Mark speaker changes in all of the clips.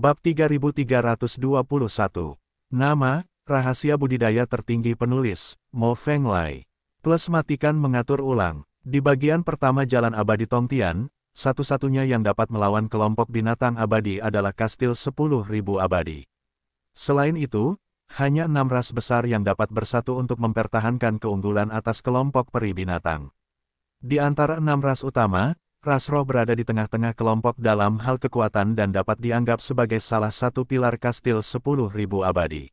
Speaker 1: Bab 3321. Nama, rahasia budidaya tertinggi penulis, Mo Feng Lai. Plus matikan mengatur ulang. Di bagian pertama Jalan Abadi Tongtian, satu-satunya yang dapat melawan kelompok binatang abadi adalah Kastil 10.000 Abadi. Selain itu, hanya enam ras besar yang dapat bersatu untuk mempertahankan keunggulan atas kelompok peri binatang. Di antara enam ras utama, ras roh berada di tengah-tengah kelompok dalam hal kekuatan dan dapat dianggap sebagai salah satu pilar kastil 10.000 abadi.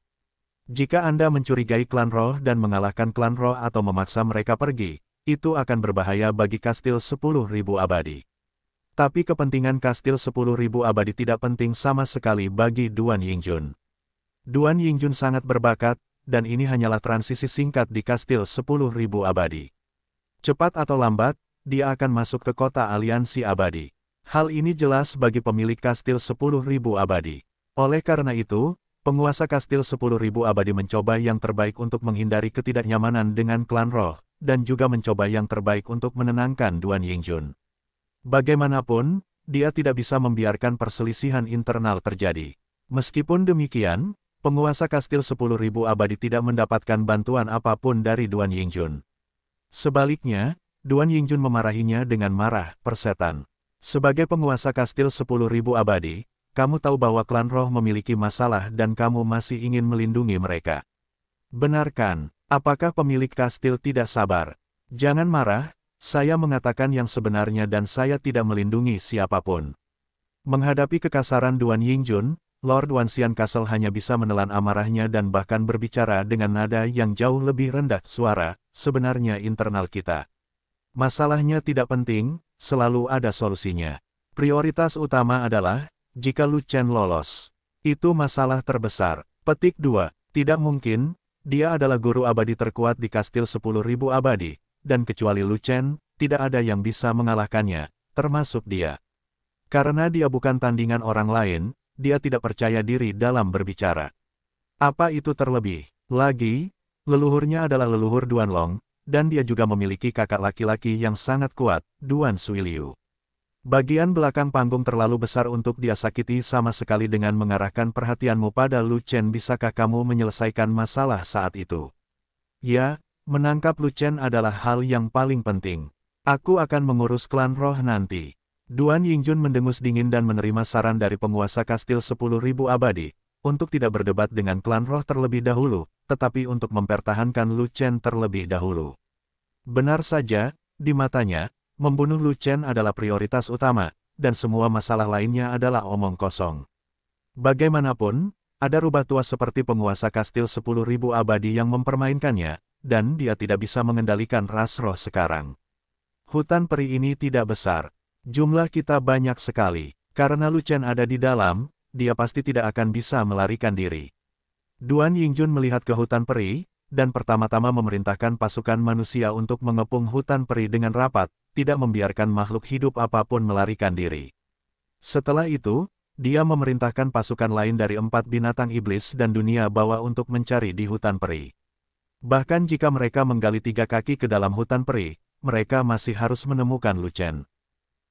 Speaker 1: Jika Anda mencurigai klan roh dan mengalahkan klan roh atau memaksa mereka pergi, itu akan berbahaya bagi kastil 10.000 abadi. Tapi kepentingan kastil 10.000 abadi tidak penting sama sekali bagi Duan Yingjun. Duan Yingjun sangat berbakat, dan ini hanyalah transisi singkat di kastil 10.000 abadi. Cepat atau lambat, dia akan masuk ke kota aliansi abadi. Hal ini jelas bagi pemilik kastil 10.000 abadi. Oleh karena itu, penguasa kastil 10.000 abadi mencoba yang terbaik untuk menghindari ketidaknyamanan dengan klan roh, dan juga mencoba yang terbaik untuk menenangkan Duan Yingjun. Bagaimanapun, dia tidak bisa membiarkan perselisihan internal terjadi. Meskipun demikian, penguasa kastil 10.000 abadi tidak mendapatkan bantuan apa pun dari Duan Yingjun. Sebaliknya, Duan Yingjun memarahinya dengan marah, persetan. Sebagai penguasa kastil 10.000 abadi, kamu tahu bahwa klan roh memiliki masalah dan kamu masih ingin melindungi mereka. Benarkan, apakah pemilik kastil tidak sabar? Jangan marah, saya mengatakan yang sebenarnya dan saya tidak melindungi siapa pun. Menghadapi kekasaran Duan Yingjun, Lord Wanxian Castle hanya bisa menelan amarahnya dan bahkan berbicara dengan nada yang jauh lebih rendah suara, sebenarnya internal kita. Masalahnya tidak penting, selalu ada solusinya. Prioritas utama adalah, jika Lu Chen lolos. Itu masalah terbesar. Petik 2. Tidak mungkin, dia adalah guru abadi terkuat di kastil 10.000 abadi, dan kecuali Lu Chen, tidak ada yang bisa mengalahkannya, termasuk dia. Karena dia bukan tandingan orang lain, dia tidak percaya diri dalam berbicara. Apa itu terlebih? Lagi, leluhurnya adalah leluhur Duan Long, dan dia juga memiliki kakak laki-laki yang sangat kuat, Duan Suiliu. Bagian belakang panggung terlalu besar untuk dia sakiti sama sekali dengan mengarahkan perhatianmu pada Lu Chen bisakah kamu menyelesaikan masalah saat itu? Ya, menangkap Lu Chen adalah hal yang paling penting. Aku akan mengurus klan roh nanti. Duan Yingjun mendengus dingin dan menerima saran dari penguasa kastil 10.000 abadi, untuk tidak berdebat dengan klan roh terlebih dahulu, tetapi untuk mempertahankan Lu Chen terlebih dahulu. Benar saja, di matanya, membunuh Lu Chen adalah prioritas utama, dan semua masalah lainnya adalah omong kosong. Bagaimanapun, ada rubah tua seperti penguasa kastil 10.000 abadi yang mempermainkannya, dan dia tidak bisa mengendalikan ras roh sekarang. Hutan peri ini tidak besar, Jumlah kita banyak sekali. Karena Lu Chen ada di dalam, dia pasti tidak akan bisa melarikan diri. Duan Yingjun melihat ke hutan peri, dan pertama-tama memerintahkan pasukan manusia untuk mengepung hutan peri dengan rapat, tidak membiarkan makhluk hidup apa pun melarikan diri. Setelah itu, dia memerintahkan pasukan lain dari empat binatang iblis dan dunia bawah untuk mencari di hutan peri. Bahkan jika mereka menggali tiga kaki ke dalam hutan peri, mereka masih harus menemukan Lu Chen.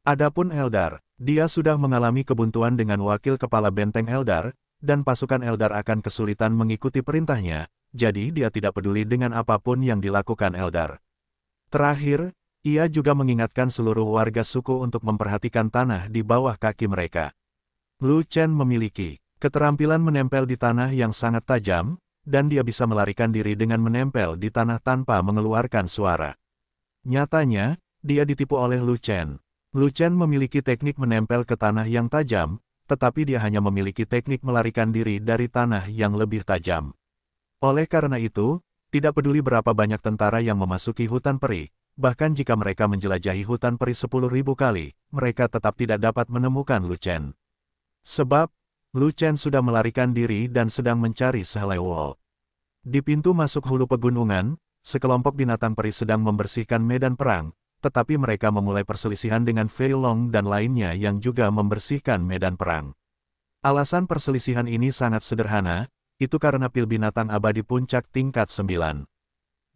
Speaker 1: Adapun Eldar, dia sudah mengalami kebuntuan dengan wakil kepala benteng Eldar, dan pasukan Eldar akan kesulitan mengikuti perintahnya, jadi dia tidak peduli dengan apa pun yang dilakukan Eldar. Terakhir, ia juga mengingatkan seluruh warga suku untuk memperhatikan tanah di bawah kaki mereka. Lu Chen memiliki keterampilan menempel di tanah yang sangat tajam, dan dia bisa melarikan diri dengan menempel di tanah tanpa mengeluarkan suara. Nyatanya, dia ditipu oleh Lu Chen, Lu Chen memiliki teknik menempel ke tanah yang tajam, tetapi dia hanya memiliki teknik melarikan diri dari tanah yang lebih tajam. Oleh karena itu, tidak peduli berapa banyak tentara yang memasuki hutan peri, bahkan jika mereka menjelajahi hutan peri sepuluh ribu kali, mereka tetap tidak dapat menemukan Lu Chen. Sebab, Lu Chen sudah melarikan diri dan sedang mencari sehelai wall. Di pintu masuk hulu pegunungan, sekelompok binatang peri sedang membersihkan medan perang, tetapi mereka memulai perselisihan dengan Fei Long dan lainnya yang juga membersihkan medan perang. Alasan perselisihan ini sangat sederhana, itu karena pil binatang abadi puncak tingkat 9.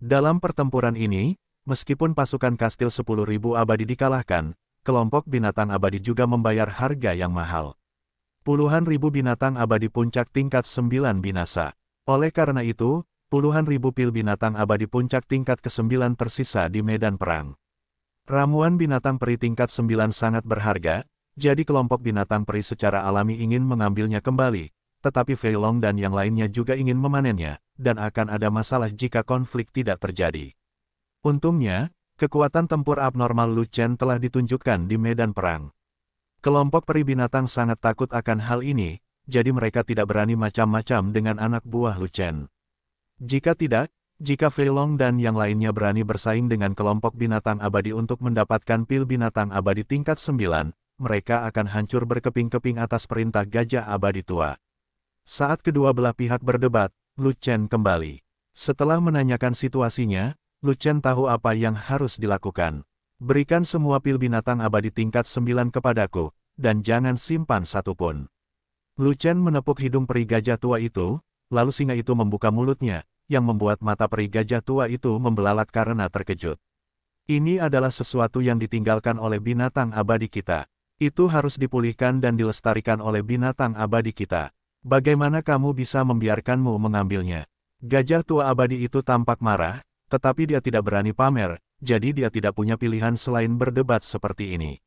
Speaker 1: Dalam pertempuran ini, meskipun pasukan kastil 10.000 abadi dikalahkan, kelompok binatang abadi juga membayar harga yang mahal. Puluhan ribu binatang abadi puncak tingkat 9 binasa. Oleh karena itu, puluhan ribu pil binatang abadi puncak tingkat ke-9 tersisa di medan perang. Ramuan binatang peri tingkat 9 sangat berharga, jadi kelompok binatang peri secara alami ingin mengambilnya kembali, tetapi Fei Long dan yang lainnya juga ingin memanennya, dan akan ada masalah jika konflik tidak terjadi. Untungnya, kekuatan tempur abnormal Lu Chen telah ditunjukkan di medan perang. Kelompok peri binatang sangat takut akan hal ini, jadi mereka tidak berani macam-macam dengan anak buah Lu Chen. Jika tidak, jika Fei Long dan yang lainnya berani bersaing dengan kelompok binatang abadi untuk mendapatkan pil binatang abadi tingkat 9, mereka akan hancur berkeping-keping atas perintah gajah abadi tua. Saat kedua belah pihak berdebat, Lu Chen kembali. Setelah menanyakan situasinya, Lu Chen tahu apa yang harus dilakukan. Berikan semua pil binatang abadi tingkat sembilan kepadaku, dan jangan simpan satupun. Lu Chen menepuk hidung peri gajah tua itu, lalu singa itu membuka mulutnya, yang membuat mata peri gajah tua itu membelalak karena terkejut. Ini adalah sesuatu yang ditinggalkan oleh binatang abadi kita. Itu harus dipulihkan dan dilestarikan oleh binatang abadi kita. Bagaimana kamu bisa membiarkanmu mengambilnya? Gajah tua abadi itu tampak marah, tetapi dia tidak berani pamer, jadi dia tidak punya pilihan selain berdebat seperti ini.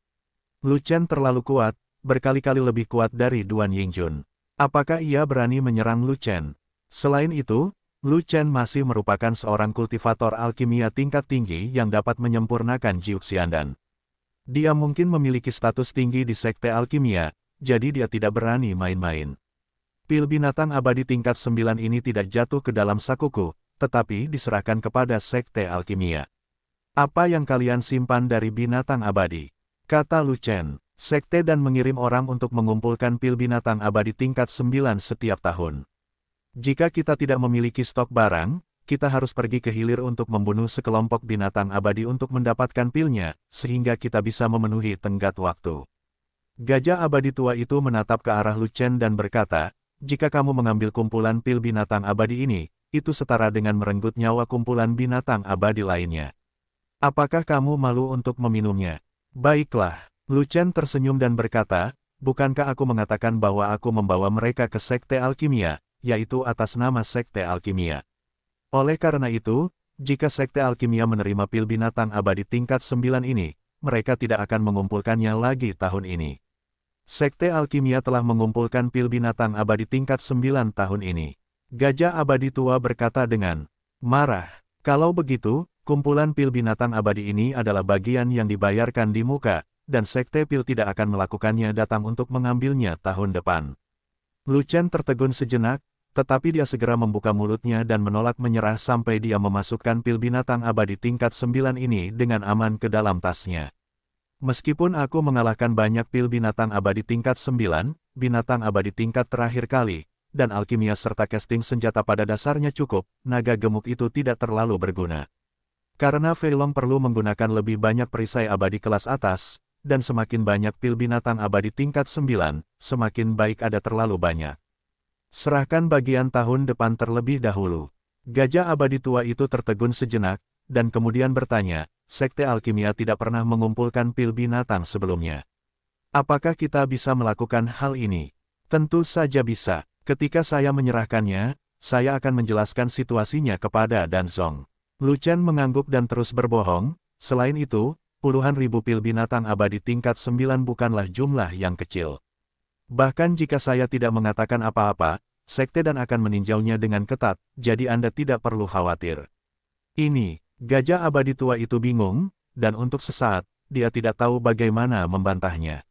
Speaker 1: Lu Chen terlalu kuat, berkali-kali lebih kuat dari Duan Yingjun. Apakah ia berani menyerang Lu Chen? Selain itu, Lu Chen masih merupakan seorang kultivator alkimia tingkat tinggi yang dapat menyempurnakan Jiuxiandan. Dia mungkin memiliki status tinggi di sekte alkimia, jadi dia tidak berani main-main. Pil binatang abadi tingkat 9 ini tidak jatuh ke dalam sakuku, tetapi diserahkan kepada sekte alkimia. Apa yang kalian simpan dari binatang abadi? Kata Lu Chen, sekte dan mengirim orang untuk mengumpulkan pil binatang abadi tingkat 9 setiap tahun. Jika kita tidak memiliki stok barang, kita harus pergi ke hilir untuk membunuh sekelompok binatang abadi untuk mendapatkan pilnya, sehingga kita bisa memenuhi tenggat waktu. Gajah abadi tua itu menatap ke arah Lu Chen dan berkata, jika kamu mengambil kumpulan pil binatang abadi ini, itu setara dengan merenggut nyawa kumpulan binatang abadi lainnya. Apakah kamu malu untuk meminumnya? Baiklah. Lu Chen tersenyum dan berkata, bukankah aku mengatakan bahwa aku membawa mereka ke Sekte Alkimia, yaitu atas nama Sekte Alkimia. Oleh karena itu, jika Sekte Alkimia menerima pil binatang abadi tingkat 9 ini, mereka tidak akan mengumpulkannya lagi tahun ini. Sekte Alkimia telah mengumpulkan pil binatang abadi tingkat 9 tahun ini. Gajah abadi tua berkata dengan marah, kalau begitu, Kumpulan pil binatang abadi ini adalah bagian yang dibayarkan di muka, dan Sekte Pil tidak akan melakukannya datang untuk mengambilnya tahun depan. Lu Chen tertegun sejenak, tetapi dia segera membuka mulutnya dan menolak menyerah sampai dia memasukkan pil binatang abadi tingkat sembilan ini dengan aman ke dalam tasnya. Meskipun aku mengalahkan banyak pil binatang abadi tingkat sembilan, binatang abadi tingkat terakhir kali, dan alkimia serta casting senjata pada dasarnya cukup, naga gemuk itu tidak terlalu berguna. Karena Feilong perlu menggunakan lebih banyak perisai abadi kelas atas, dan semakin banyak pil binatang abadi tingkat 9, semakin baik ada terlalu banyak. Serahkan bagian tahun depan terlebih dahulu. Gajah abadi tua itu tertegun sejenak, dan kemudian bertanya, Sekte Alkimia tidak pernah mengumpulkan pil binatang sebelumnya. Apakah kita bisa melakukan hal ini? Tentu saja bisa. Ketika saya menyerahkannya, saya akan menjelaskan situasinya kepada Danzong. Chen mengangguk dan terus berbohong, selain itu, puluhan ribu pil binatang abadi tingkat sembilan bukanlah jumlah yang kecil. Bahkan jika saya tidak mengatakan apa-apa, sekte dan akan meninjaunya dengan ketat, jadi Anda tidak perlu khawatir. Ini, gajah abadi tua itu bingung, dan untuk sesaat, dia tidak tahu bagaimana membantahnya.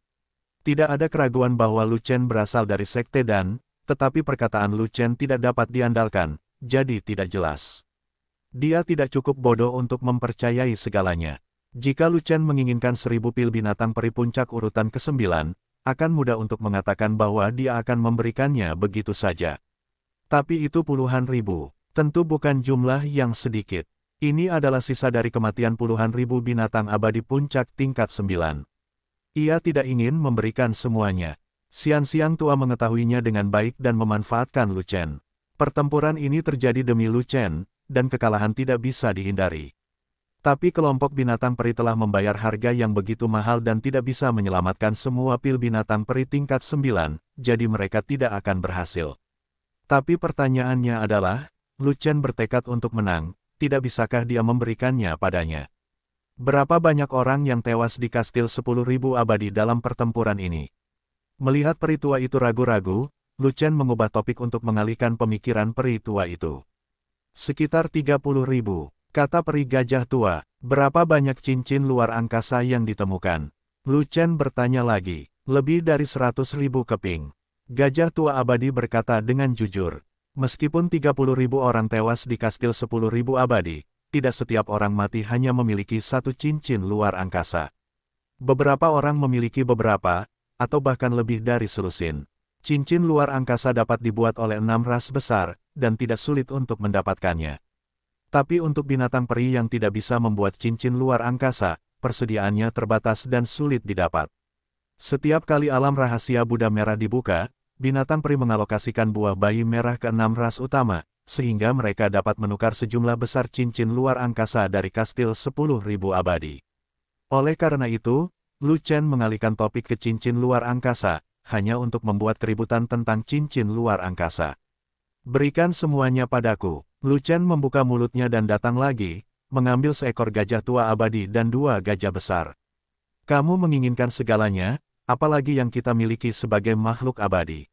Speaker 1: Tidak ada keraguan bahwa Lu Chen berasal dari sekte dan, tetapi perkataan Lu Chen tidak dapat diandalkan, jadi tidak jelas. Dia tidak cukup bodoh untuk mempercayai segalanya. Jika Lu Chen menginginkan seribu pil binatang peri puncak urutan ke-9, akan mudah untuk mengatakan bahwa dia akan memberikannya begitu saja. Tapi itu puluhan ribu, tentu bukan jumlah yang sedikit. Ini adalah sisa dari kematian puluhan ribu binatang abadi puncak tingkat 9. Ia tidak ingin memberikan semuanya. Sian-siang tua mengetahuinya dengan baik dan memanfaatkan Lu Chen. Pertempuran ini terjadi demi Lu Chen, dan kekalahan tidak bisa dihindari. Tapi kelompok binatang peri telah membayar harga yang begitu mahal dan tidak bisa menyelamatkan semua pil binatang peri tingkat 9, jadi mereka tidak akan berhasil. Tapi pertanyaannya adalah, Lu Chen bertekad untuk menang, tidak bisakah dia memberikannya padanya? Berapa banyak orang yang tewas di kastil 10.000 abadi dalam pertempuran ini? Melihat peri tua itu ragu-ragu, Lu Chen mengubah topik untuk mengalihkan pemikiran peri tua itu. Sekitar 30.000. Kata peri gajah tua, berapa banyak cincin luar angkasa yang ditemukan? Lu Chen bertanya lagi, lebih dari seratus ribu keping. Gajah tua abadi berkata dengan jujur, meskipun 30 ribu orang tewas di kastil 10 ribu abadi, tidak setiap orang mati hanya memiliki satu cincin luar angkasa. Beberapa orang memiliki beberapa, atau bahkan lebih dari selusin. Cincin luar angkasa dapat dibuat oleh enam ras besar, dan tidak sulit untuk mendapatkannya. Tapi untuk binatang peri yang tidak bisa membuat cincin luar angkasa, persediaannya terbatas dan sulit didapat. Setiap kali alam rahasia Buddha merah dibuka, binatang peri mengalokasikan buah bayi merah ke enam ras utama, sehingga mereka dapat menukar sejumlah besar cincin luar angkasa dari kastil 10.000 abadi. Oleh karena itu, Lu Chen mengalihkan topik ke cincin luar angkasa, hanya untuk membuat keributan tentang cincin luar angkasa. Berikan semuanya padaku, Lu Chen membuka mulutnya dan datang lagi, mengambil seekor gajah tua abadi dan dua gajah besar. Kamu menginginkan segalanya, apalagi yang kita miliki sebagai makhluk abadi.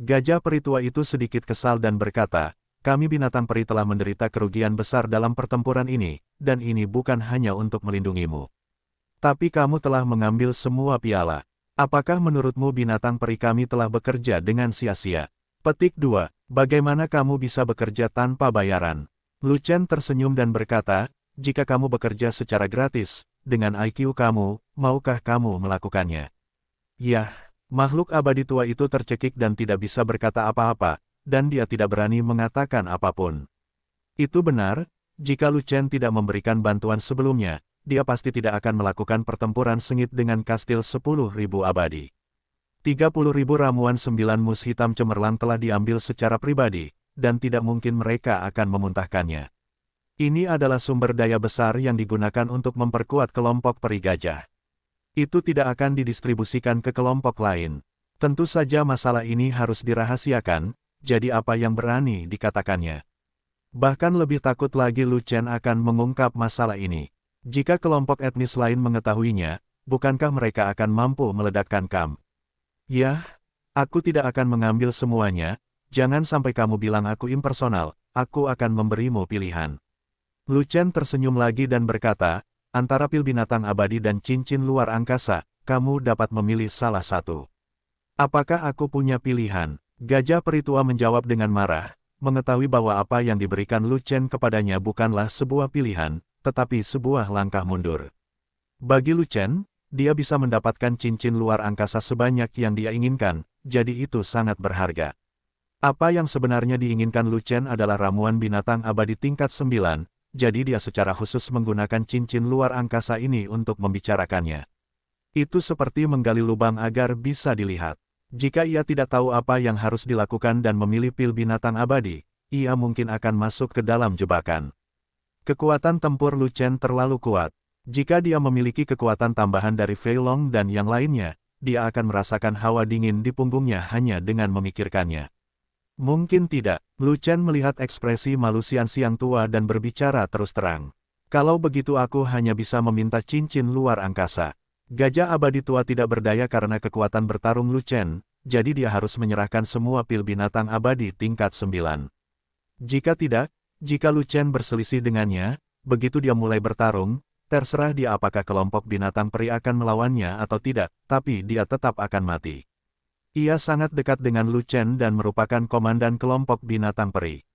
Speaker 1: Gajah peri tua itu sedikit kesal dan berkata, kami binatang peri telah menderita kerugian besar dalam pertempuran ini, dan ini bukan hanya untuk melindungimu. Tapi kamu telah mengambil semua piala. Apakah menurutmu binatang peri kami telah bekerja dengan sia-sia? Petik 2. Bagaimana kamu bisa bekerja tanpa bayaran? Lu Chen tersenyum dan berkata, jika kamu bekerja secara gratis, dengan IQ kamu, maukah kamu melakukannya? Yah, makhluk abadi tua itu tercekik dan tidak bisa berkata apa-apa, dan dia tidak berani mengatakan apa pun. Itu benar, jika Lu Chen tidak memberikan bantuan sebelumnya, dia pasti tidak akan melakukan pertempuran sengit dengan kastil 10.000 abadi. 30 ribu ramuan sembilan mus hitam cemerlang telah diambil secara pribadi, dan tidak mungkin mereka akan memuntahkannya. Ini adalah sumber daya besar yang digunakan untuk memperkuat kelompok peri gajah. Itu tidak akan didistribusikan ke kelompok lain. Tentu saja masalah ini harus dirahasiakan, jadi apa yang berani dikatakannya. Bahkan lebih takut lagi Lu Chen akan mengungkap masalah ini. Jika kelompok etnis lain mengetahuinya, bukankah mereka akan mampu meledakkan kamp? Ya, aku tidak akan mengambil semuanya, jangan sampai kamu bilang aku impersonal, aku akan memberimu pilihan. Lu Chen tersenyum lagi dan berkata, antara pil binatang abadi dan cincin luar angkasa, kamu dapat memilih salah satu. Apakah aku punya pilihan? Gajah peritua menjawab dengan marah, mengetahui bahwa apa yang diberikan Lu Chen kepadanya bukanlah sebuah pilihan, tetapi sebuah langkah mundur. Bagi Lu Chen, dia bisa mendapatkan cincin luar angkasa sebanyak yang dia inginkan, jadi itu sangat berharga. Apa yang sebenarnya diinginkan Lu Chen adalah ramuan binatang abadi tingkat 9, jadi dia secara khusus menggunakan cincin luar angkasa ini untuk membicarakannya. Itu seperti menggali lubang agar bisa dilihat. Jika ia tidak tahu apa yang harus dilakukan dan memilih pil binatang abadi, ia mungkin akan masuk ke dalam jebakan. Kekuatan tempur Lu Chen terlalu kuat, jika dia memiliki kekuatan tambahan dari Fei Long dan yang lainnya, dia akan merasakan hawa dingin di punggungnya hanya dengan memikirkannya. Mungkin tidak, Lu Chen melihat ekspresi malu Sian Siang tua dan berbicara terus terang. Kalau begitu aku hanya bisa meminta cincin luar angkasa. Gajah abadi tua tidak berdaya karena kekuatan bertarung Lu Chen, jadi dia harus menyerahkan semua pil binatang abadi tingkat 9. Jika tidak, jika Lu Chen berselisih dengannya, begitu dia mulai bertarung, Terserah dia apakah kelompok binatang peri akan melawannya atau tidak, tapi dia tetap akan mati. Ia sangat dekat dengan Lu Chen dan merupakan komandan kelompok binatang peri.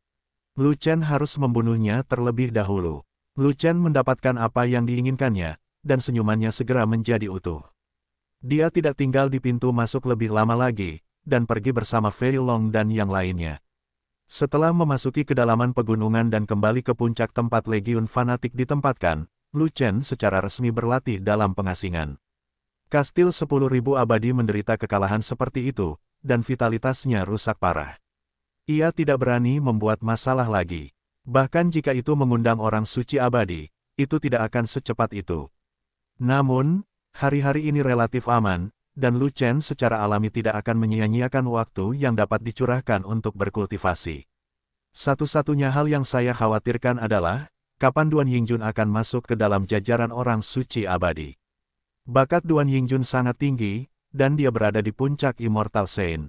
Speaker 1: Lu Chen harus membunuhnya terlebih dahulu. Lu Chen mendapatkan apa yang diinginkannya, dan senyumannya segera menjadi utuh. Dia tidak tinggal di pintu masuk lebih lama lagi, dan pergi bersama Fei Long dan yang lainnya. Setelah memasuki kedalaman pegunungan dan kembali ke puncak tempat legiun fanatik ditempatkan, Lu Chen secara resmi berlatih dalam pengasingan. Kastil 10.000 abadi menderita kekalahan seperti itu, dan vitalitasnya rusak parah. Ia tidak berani membuat masalah lagi. Bahkan jika itu mengundang orang suci abadi, itu tidak akan secepat itu. Namun, hari-hari ini relatif aman, dan Lu Chen secara alami tidak akan menyia-nyiakan waktu yang dapat dicurahkan untuk berkultivasi. Satu-satunya hal yang saya khawatirkan adalah, kapan Duan Yingjun akan masuk ke dalam jajaran orang suci abadi. Bakat Duan Yingjun sangat tinggi, dan dia berada di puncak Immortal Saint.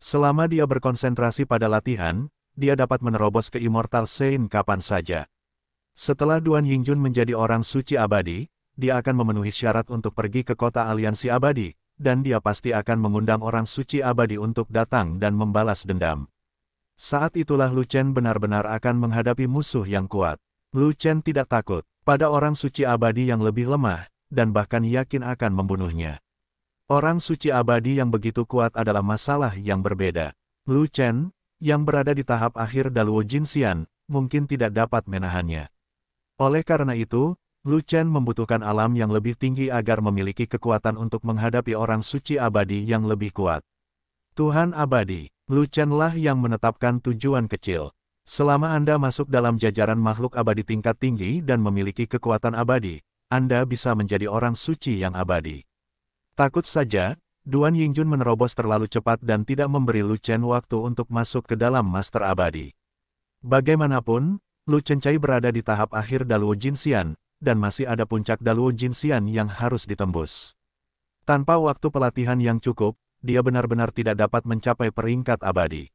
Speaker 1: Selama dia berkonsentrasi pada latihan, dia dapat menerobos ke Immortal Saint kapan saja. Setelah Duan Yingjun menjadi orang suci abadi, dia akan memenuhi syarat untuk pergi ke kota aliansi abadi, dan dia pasti akan mengundang orang suci abadi untuk datang dan membalas dendam. Saat itulah Lu Chen benar-benar akan menghadapi musuh yang kuat. Lu Chen tidak takut pada orang suci abadi yang lebih lemah, dan bahkan yakin akan membunuhnya. Orang suci abadi yang begitu kuat adalah masalah yang berbeda. Lu Chen, yang berada di tahap akhir Daluo Jinxian, mungkin tidak dapat menahannya. Oleh karena itu, Lu Chen membutuhkan alam yang lebih tinggi agar memiliki kekuatan untuk menghadapi orang suci abadi yang lebih kuat. Tuhan abadi, Lu Chen lah yang menetapkan tujuan kecil. Selama Anda masuk dalam jajaran makhluk abadi tingkat tinggi dan memiliki kekuatan abadi, Anda bisa menjadi orang suci yang abadi. Takut saja, Duan Yingjun menerobos terlalu cepat dan tidak memberi Lu Chen waktu untuk masuk ke dalam Master Abadi. Bagaimanapun, Lu Chen Chai berada di tahap akhir Daluo Jinxian, dan masih ada puncak Daluo Jinxian yang harus ditembus. Tanpa waktu pelatihan yang cukup, dia benar-benar tidak dapat mencapai peringkat abadi.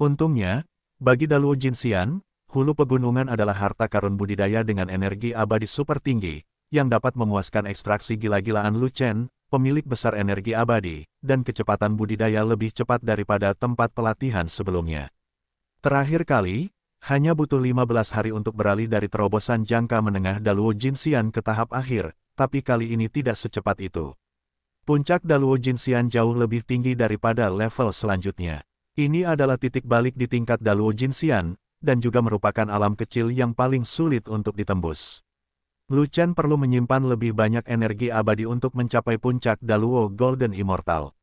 Speaker 1: Untungnya, bagi Daluo Jinxian, hulu pegunungan adalah harta karun budidaya dengan energi abadi super tinggi, yang dapat memuaskan ekstraksi gila-gilaan Lu Chen, pemilik besar energi abadi, dan kecepatan budidaya lebih cepat daripada tempat pelatihan sebelumnya. Terakhir kali, hanya butuh 15 hari untuk beralih dari terobosan jangka menengah Daluo Jinxian ke tahap akhir, tapi kali ini tidak secepat itu. Puncak Daluo Jinxian jauh lebih tinggi daripada level selanjutnya. Ini adalah titik balik di tingkat Daluo Jinxian, dan juga merupakan alam kecil yang paling sulit untuk ditembus. Lu Chen perlu menyimpan lebih banyak energi abadi untuk mencapai puncak Daluo Golden Immortal.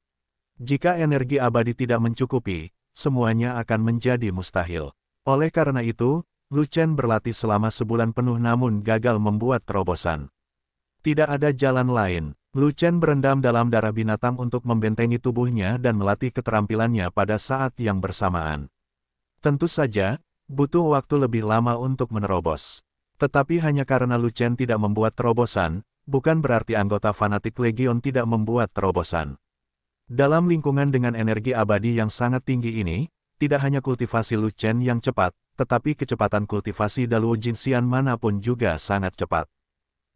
Speaker 1: Jika energi abadi tidak mencukupi, semuanya akan menjadi mustahil. Oleh karena itu, Lu Chen berlatih selama sebulan penuh namun gagal membuat terobosan. Tidak ada jalan lain, Lu Chen berendam dalam darah binatang untuk membentengi tubuhnya dan melatih keterampilannya pada saat yang bersamaan. Tentu saja, butuh waktu lebih lama untuk menerobos. Tetapi hanya karena Lu Chen tidak membuat terobosan, bukan berarti anggota fanatik Legion tidak membuat terobosan. Dalam lingkungan dengan energi abadi yang sangat tinggi ini, tidak hanya kultivasi Lu Chen yang cepat, tetapi kecepatan kultivasi Daluo Jinxian mana pun juga sangat cepat.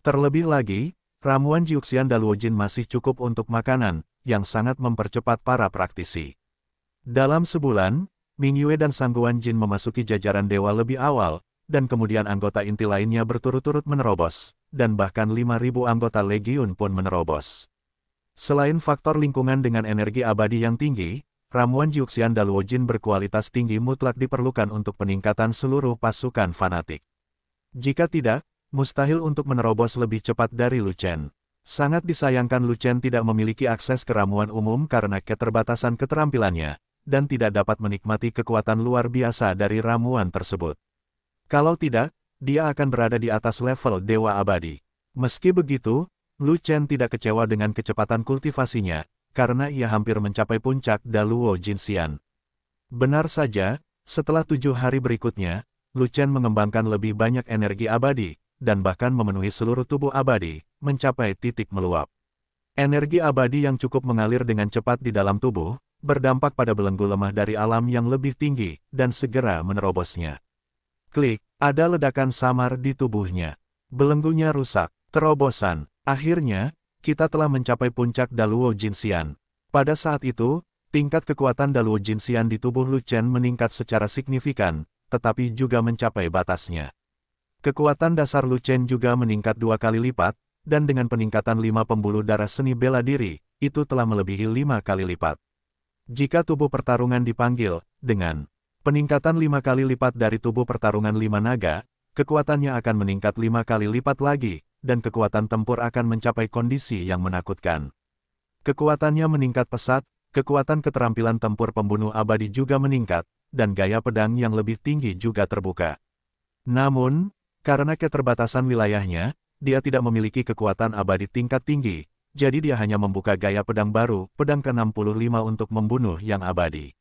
Speaker 1: Terlebih lagi, ramuan Jiuxian Daluo Jin masih cukup untuk makanan, yang sangat mempercepat para praktisi. Dalam sebulan, Ming Yue dan Sangguan Jin memasuki jajaran dewa lebih awal, dan kemudian anggota inti lainnya berturut-turut menerobos, dan bahkan 5.000 anggota legiun pun menerobos. Selain faktor lingkungan dengan energi abadi yang tinggi, ramuan Jiuxian Daluojin berkualitas tinggi mutlak diperlukan untuk peningkatan seluruh pasukan fanatik. Jika tidak, mustahil untuk menerobos lebih cepat dari Lu Chen. Sangat disayangkan Lu Chen tidak memiliki akses ke ramuan umum karena keterbatasan keterampilannya, dan tidak dapat menikmati kekuatan luar biasa dari ramuan tersebut. Kalau tidak, dia akan berada di atas level Dewa Abadi. Meski begitu, Lu Chen tidak kecewa dengan kecepatan kultivasinya, karena ia hampir mencapai puncak Daluo Jinxian. Benar saja, setelah tujuh hari berikutnya, Lu Chen mengembangkan lebih banyak energi abadi, dan bahkan memenuhi seluruh tubuh abadi, mencapai titik meluap. Energi abadi yang cukup mengalir dengan cepat di dalam tubuh, berdampak pada belenggu lemah dari alam yang lebih tinggi, dan segera menerobosnya. Klik, ada ledakan samar di tubuhnya. Belenggunya rusak, terobosan. Akhirnya, kita telah mencapai puncak Daluo Jinxian. Pada saat itu, tingkat kekuatan Daluo Jinxian di tubuh Lu Chen meningkat secara signifikan, tetapi juga mencapai batasnya. Kekuatan dasar Lu Chen juga meningkat dua kali lipat, dan dengan peningkatan lima pembuluh darah seni bela diri, itu telah melebihi lima kali lipat. Jika tubuh pertarungan dipanggil, dengan peningkatan lima kali lipat dari tubuh pertarungan lima naga, kekuatannya akan meningkat lima kali lipat lagi, dan kekuatan tempur akan mencapai kondisi yang menakutkan. Kekuatannya meningkat pesat, kekuatan keterampilan tempur pembunuh abadi juga meningkat, dan gaya pedang yang lebih tinggi juga terbuka. Namun, Karena keterbatasan wilayahnya, dia tidak memiliki kekuatan abadi tingkat tinggi, jadi dia hanya membuka gaya pedang baru, pedang ke-65 untuk membunuh yang abadi.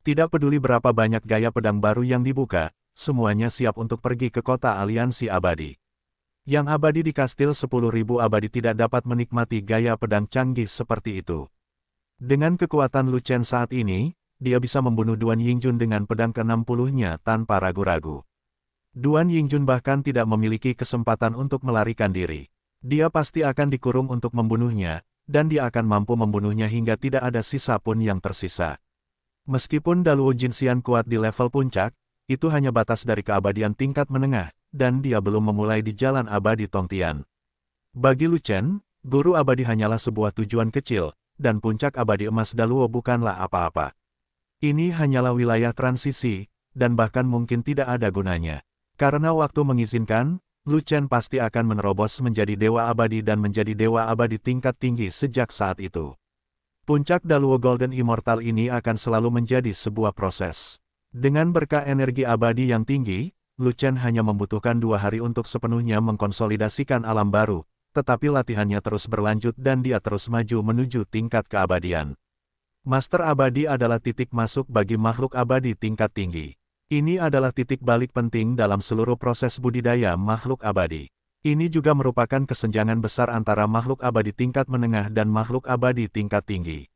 Speaker 1: Tidak peduli berapa banyak gaya pedang baru yang dibuka, semuanya siap untuk pergi ke kota aliansi abadi. Yang abadi di kastil 10.000 abadi tidak dapat menikmati gaya pedang canggih seperti itu. Dengan kekuatan Lu Chen saat ini, dia bisa membunuh Duan Yingjun dengan pedang ke-60-nya tanpa ragu-ragu. Duan Yingjun bahkan tidak memiliki kesempatan untuk melarikan diri. Dia pasti akan dikurung untuk membunuhnya, dan dia akan mampu membunuhnya hingga tidak ada sisa pun yang tersisa. Meskipun Daluo Jinxian kuat di level puncak, itu hanya batas dari keabadian tingkat menengah, dan dia belum memulai di jalan abadi Tongtian. Bagi Lu Chen, guru abadi hanyalah sebuah tujuan kecil, dan puncak abadi emas Daluo bukanlah apa-apa. Ini hanyalah wilayah transisi, dan bahkan mungkin tidak ada gunanya. Karena waktu mengizinkan, Lu Chen pasti akan menerobos menjadi dewa abadi dan menjadi dewa abadi tingkat tinggi sejak saat itu. Puncak Daluo Golden Immortal ini akan selalu menjadi sebuah proses. Dengan berkah energi abadi yang tinggi, Lu Chen hanya membutuhkan dua hari untuk sepenuhnya mengkonsolidasikan alam baru, tetapi latihannya terus berlanjut dan dia terus maju menuju tingkat keabadian. Master abadi adalah titik masuk bagi makhluk abadi tingkat tinggi. Ini adalah titik balik penting dalam seluruh proses budidaya makhluk abadi. Ini juga merupakan kesenjangan besar antara makhluk abadi tingkat menengah dan makhluk abadi tingkat tinggi.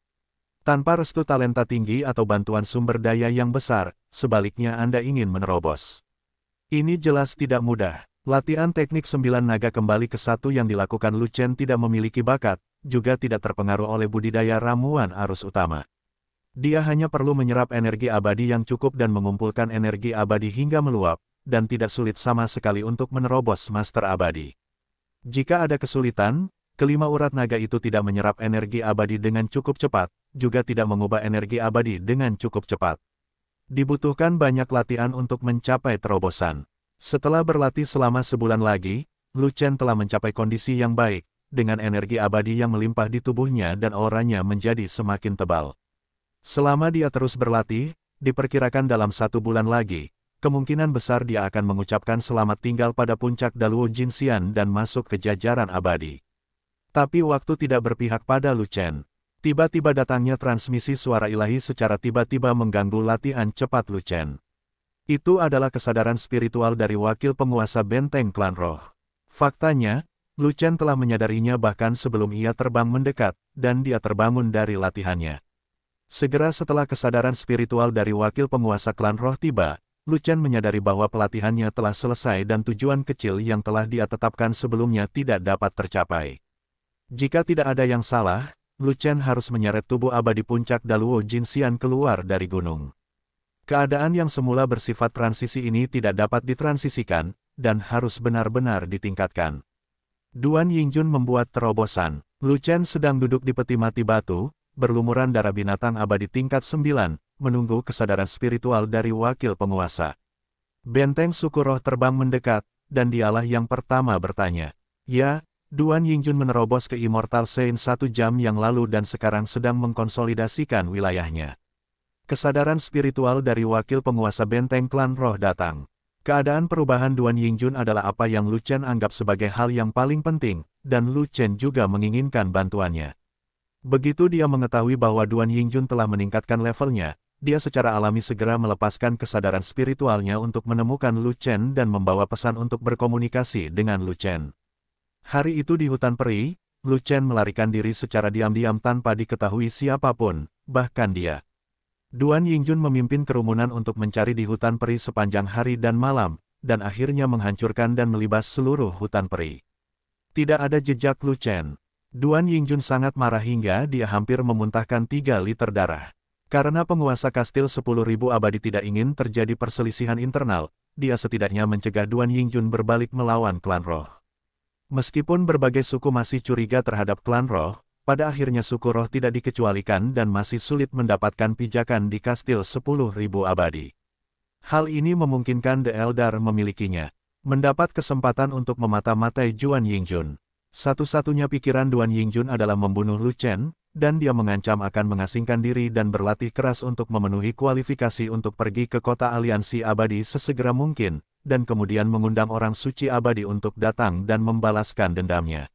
Speaker 1: Tanpa restu talenta tinggi atau bantuan sumber daya yang besar, sebaliknya Anda ingin menerobos. Ini jelas tidak mudah. Latihan teknik sembilan naga kembali ke satu yang dilakukan Lu Chen tidak memiliki bakat, juga tidak terpengaruh oleh budidaya ramuan arus utama. Dia hanya perlu menyerap energi abadi yang cukup dan mengumpulkan energi abadi hingga meluap, dan tidak sulit sama sekali untuk menerobos master abadi. Jika ada kesulitan, kelima urat naga itu tidak menyerap energi abadi dengan cukup cepat, juga tidak mengubah energi abadi dengan cukup cepat. Dibutuhkan banyak latihan untuk mencapai terobosan. Setelah berlatih selama sebulan lagi, Lu Chen telah mencapai kondisi yang baik, dengan energi abadi yang melimpah di tubuhnya dan auranya menjadi semakin tebal. Selama dia terus berlatih, diperkirakan dalam satu bulan lagi, kemungkinan besar dia akan mengucapkan selamat tinggal pada puncak Daluo Jinxian dan masuk ke jajaran abadi. Tapi waktu tidak berpihak pada Lu Chen. Tiba-tiba datangnya transmisi suara ilahi secara tiba-tiba mengganggu latihan cepat Lu Chen. Itu adalah kesadaran spiritual dari wakil penguasa benteng klan roh. Faktanya, Lu Chen telah menyadarinya bahkan sebelum ia terbang mendekat, dan dia terbangun dari latihannya. Segera setelah kesadaran spiritual dari wakil penguasa klan roh tiba, Lu Chen menyadari bahwa pelatihannya telah selesai dan tujuan kecil yang telah dia tetapkan sebelumnya tidak dapat tercapai. Jika tidak ada yang salah, Lu Chen harus menyeret tubuh abadi puncak Daluo Jinxian keluar dari gunung. Keadaan yang semula bersifat transisi ini tidak dapat ditransisikan, dan harus benar-benar ditingkatkan. Duan Yingjun membuat terobosan. Lu Chen sedang duduk di peti mati batu, berlumuran darah binatang abadi tingkat sembilan, menunggu kesadaran spiritual dari wakil penguasa. Benteng suku roh terbang mendekat, dan dialah yang pertama bertanya. Ya, Duan Yingjun menerobos ke Immortal Saint satu jam yang lalu dan sekarang sedang mengkonsolidasikan wilayahnya. Kesadaran spiritual dari wakil penguasa benteng klan roh datang. Keadaan perubahan Duan Yingjun adalah apa yang Lu Chen anggap sebagai hal yang paling penting, dan Lu Chen juga menginginkan bantuannya. Begitu dia mengetahui bahwa Duan Yingjun telah meningkatkan levelnya, dia secara alami segera melepaskan kesadaran spiritualnya untuk menemukan Lu Chen dan membawa pesan untuk berkomunikasi dengan Lu Chen. Hari itu di hutan peri, Lu Chen melarikan diri secara diam-diam tanpa diketahui siapa pun, bahkan dia. Duan Yingjun memimpin kerumunan untuk mencari di hutan peri sepanjang hari dan malam, dan akhirnya menghancurkan dan melibas seluruh hutan peri. Tidak ada jejak Lu Chen. Duan Yingjun sangat marah hingga dia hampir memuntahkan tiga liter darah. Karena penguasa kastil 10.000 abadi tidak ingin terjadi perselisihan internal, dia setidaknya mencegah Duan Yingjun berbalik melawan klan roh. Meskipun berbagai suku masih curiga terhadap klan roh, pada akhirnya suku roh tidak dikecualikan dan masih sulit mendapatkan pijakan di kastil 10.000 abadi. Hal ini memungkinkan The Eldar memilikinya, mendapat kesempatan untuk memata-matai Juan Yingjun. Satu-satunya pikiran Duan Yingjun adalah membunuh Lu Chen, dan dia mengancam akan mengasingkan diri dan berlatih keras untuk memenuhi kualifikasi untuk pergi ke kota aliansi abadi sesegera mungkin, dan kemudian mengundang orang suci abadi untuk datang dan membalaskan dendamnya.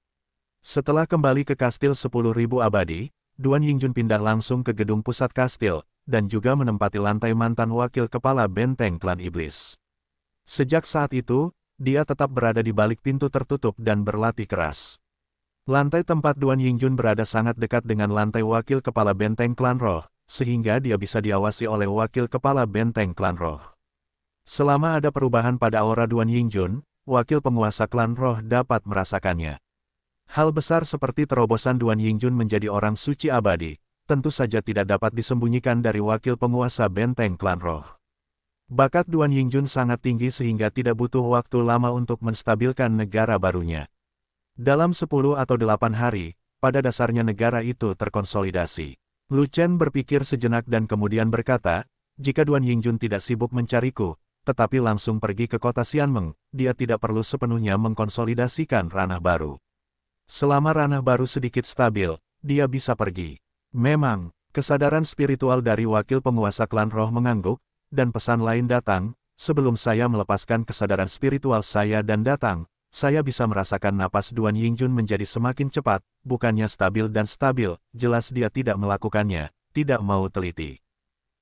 Speaker 1: Setelah kembali ke kastil 10.000 abadi, Duan Yingjun pindah langsung ke gedung pusat kastil, dan juga menempati lantai mantan wakil kepala benteng klan iblis. Sejak saat itu, dia tetap berada di balik pintu tertutup dan berlatih keras. Lantai tempat Duan Yingjun berada sangat dekat dengan lantai wakil kepala benteng klan roh, sehingga dia bisa diawasi oleh wakil kepala benteng klan roh. Selama ada perubahan pada aura Duan Yingjun, wakil penguasa klan roh dapat merasakannya. Hal besar seperti terobosan Duan Yingjun menjadi orang suci abadi, tentu saja tidak dapat disembunyikan dari wakil penguasa benteng klan roh. Bakat Duan Yingjun sangat tinggi sehingga tidak butuh waktu lama untuk menstabilkan negara barunya. Dalam 10 atau 8 hari, pada dasarnya negara itu terkonsolidasi. Lu Chen berpikir sejenak dan kemudian berkata, jika Duan Yingjun tidak sibuk mencariku, tetapi langsung pergi ke kota Xianmeng, dia tidak perlu sepenuhnya mengkonsolidasikan ranah baru. Selama ranah baru sedikit stabil, dia bisa pergi. Memang, kesadaran spiritual dari wakil penguasa klan roh mengangguk, dan pesan lain datang, sebelum saya melepaskan kesadaran spiritual saya dan datang, saya bisa merasakan napas Duan Yingjun menjadi semakin cepat, bukannya stabil dan stabil, jelas dia tidak melakukannya, tidak mau teliti.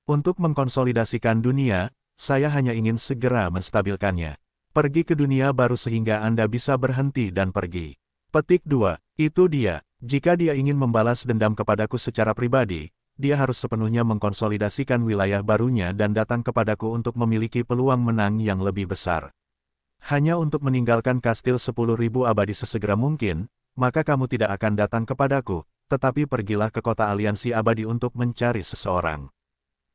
Speaker 1: Untuk mengkonsolidasikan dunia, saya hanya ingin segera menstabilkannya. Pergi ke dunia baru sehingga Anda bisa berhenti dan pergi. Petik 2. Itu dia. Jika dia ingin membalas dendam kepadaku secara pribadi, dia harus sepenuhnya mengkonsolidasikan wilayah barunya dan datang kepadaku untuk memiliki peluang menang yang lebih besar. Hanya untuk meninggalkan kastil 10.000 abadi sesegera mungkin, maka kamu tidak akan datang kepadaku, tetapi pergilah ke kota aliansi abadi untuk mencari seseorang.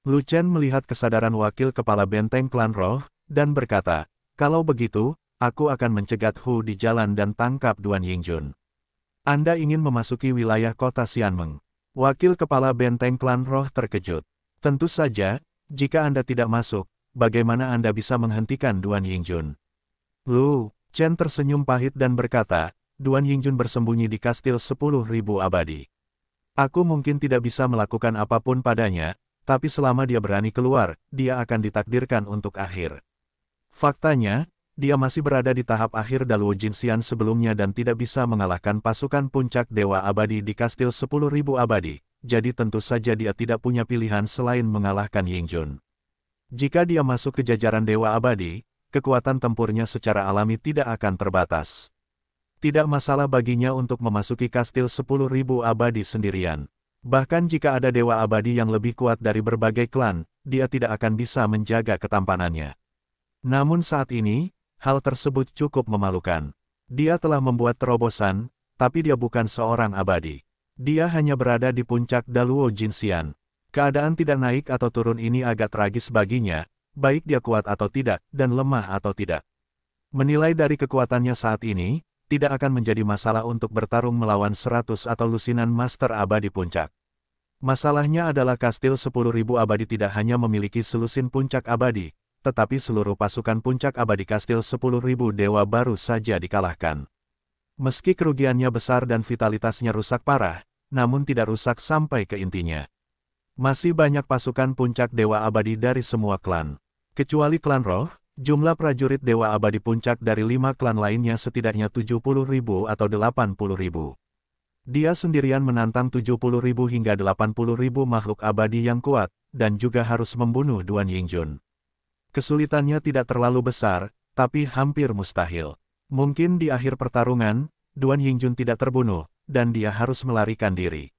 Speaker 1: Lu Chen melihat kesadaran wakil kepala benteng klan roh, dan berkata, kalau begitu, aku akan mencegat Hu di jalan dan tangkap Duan Yingjun. Anda ingin memasuki wilayah kota Xianmeng. Wakil kepala benteng klan roh terkejut. Tentu saja, jika Anda tidak masuk, bagaimana Anda bisa menghentikan Duan Yingjun? Lu, Chen tersenyum pahit dan berkata, Duan Yingjun bersembunyi di kastil 10.000 abadi. Aku mungkin tidak bisa melakukan apa pun padanya, tapi selama dia berani keluar, dia akan ditakdirkan untuk akhir. Faktanya, dia masih berada di tahap akhir Daluo Jinxian sebelumnya dan tidak bisa mengalahkan pasukan puncak Dewa Abadi di Kastil 10.000 Abadi, jadi tentu saja dia tidak punya pilihan selain mengalahkan Yingjun. Jika dia masuk ke jajaran Dewa Abadi, kekuatan tempurnya secara alami tidak akan terbatas. Tidak masalah baginya untuk memasuki Kastil 10.000 Abadi sendirian. Bahkan jika ada Dewa Abadi yang lebih kuat dari berbagai klan, dia tidak akan bisa menjaga ketampanannya. Namun saat ini, Hal tersebut cukup memalukan. Dia telah membuat terobosan, tapi dia bukan seorang abadi. Dia hanya berada di puncak Daluo Jinxian. Keadaan tidak naik atau turun ini agak tragis baginya, baik dia kuat atau tidak, dan lemah atau tidak. Menilai dari kekuatannya saat ini, tidak akan menjadi masalah untuk bertarung melawan seratus atau lusinan master abadi puncak. Masalahnya adalah kastil 10.000 abadi tidak hanya memiliki selusin puncak abadi, tetapi seluruh pasukan puncak abadi kastil 10.000 dewa baru saja dikalahkan. Meski kerugiannya besar dan vitalitasnya rusak parah, namun tidak rusak sampai ke intinya. Masih banyak pasukan puncak dewa abadi dari semua klan. Kecuali klan roh, jumlah prajurit dewa abadi puncak dari lima klan lainnya setidaknya 70.000 atau 80.000. Dia sendirian menantang 70.000 hingga 80.000 makhluk abadi yang kuat, dan juga harus membunuh Duan Yingjun. Kesulitannya tidak terlalu besar, tapi hampir mustahil. Mungkin di akhir pertarungan, Duan Yingjun tidak terbunuh, dan dia harus melarikan diri.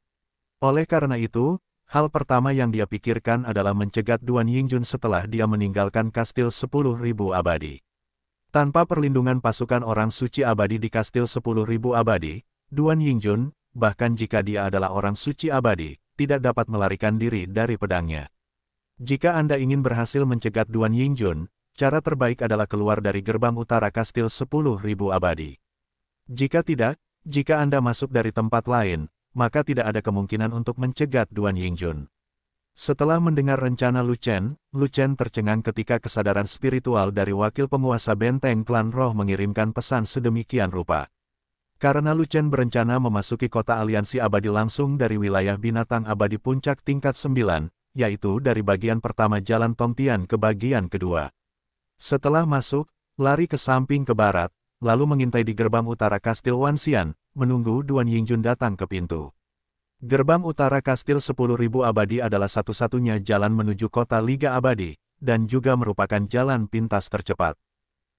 Speaker 1: Oleh karena itu, hal pertama yang dia pikirkan adalah mencegat Duan Yingjun setelah dia meninggalkan kastil 10.000 abadi. Tanpa perlindungan pasukan orang suci abadi di kastil 10.000 abadi, Duan Yingjun, bahkan jika dia adalah orang suci abadi, tidak dapat melarikan diri dari pedangnya. Jika Anda ingin berhasil mencegat Duan Yingjun, cara terbaik adalah keluar dari gerbang utara kastil 10.000 abadi. Jika tidak, jika Anda masuk dari tempat lain, maka tidak ada kemungkinan untuk mencegat Duan Yingjun. Setelah mendengar rencana Lu Chen, Lu Chen tercengang ketika kesadaran spiritual dari wakil penguasa benteng klan roh mengirimkan pesan sedemikian rupa. Karena Lu Chen berencana memasuki kota aliansi abadi langsung dari wilayah binatang abadi puncak tingkat 9, yaitu dari bagian pertama jalan Tongtian ke bagian kedua. Setelah masuk, lari ke samping ke barat, lalu mengintai di gerbang utara Kastil Wanxian, menunggu Duan Yingjun datang ke pintu. Gerbang utara Kastil 10.000 Abadi adalah satu-satunya jalan menuju kota Liga Abadi, dan juga merupakan jalan pintas tercepat.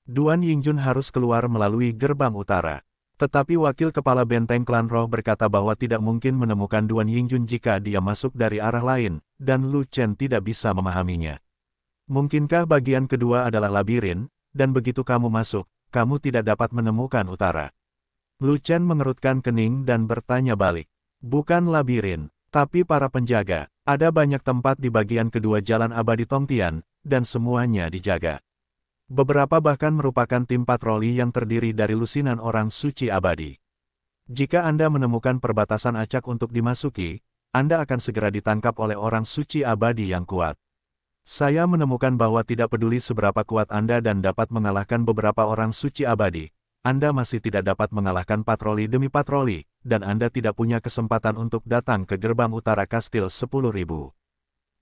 Speaker 1: Duan Yingjun harus keluar melalui gerbang utara. Tetapi wakil kepala benteng klan roh berkata bahwa tidak mungkin menemukan Duan Yingjun jika dia masuk dari arah lain, dan Lu Chen tidak bisa memahaminya. Mungkinkah bagian kedua adalah labirin, dan begitu kamu masuk, kamu tidak dapat menemukan utara. Lu Chen mengerutkan kening dan bertanya balik. Bukan labirin, tapi para penjaga. Ada banyak tempat di bagian kedua jalan abadi Tongtian, dan semuanya dijaga. Beberapa bahkan merupakan tim patroli yang terdiri dari lusinan orang suci abadi. Jika Anda menemukan perbatasan acak untuk dimasuki, Anda akan segera ditangkap oleh orang suci abadi yang kuat. Saya menemukan bahwa tidak peduli seberapa kuat Anda dan dapat mengalahkan beberapa orang suci abadi, Anda masih tidak dapat mengalahkan patroli demi patroli, dan Anda tidak punya kesempatan untuk datang ke gerbang utara kastil 10.000.